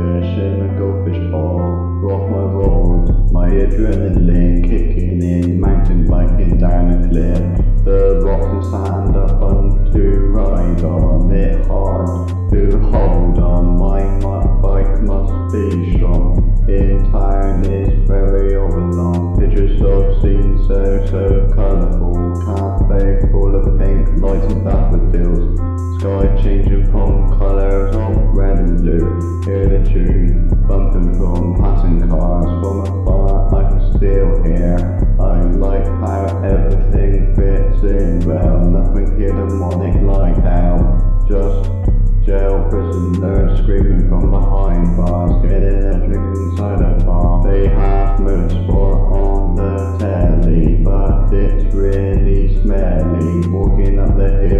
fish in a goldfish bowl. Rock my road, my adrenaline kicking in, mountain biking down a cliff. The rocks and sand are fun to ride on, it hard to hold on. My, my bike must be strong. In town is very overlong. Pictures of scenes so so colourful. Cafe full of you bumped passing cars from afar. I can still hear. I like how everything fits in well. Nothing here demonic like hell. Just jail prisoners screaming from behind bars, getting a drink inside a bar. They have motorsport on the telly, but it's really smelly. Walking up the hill.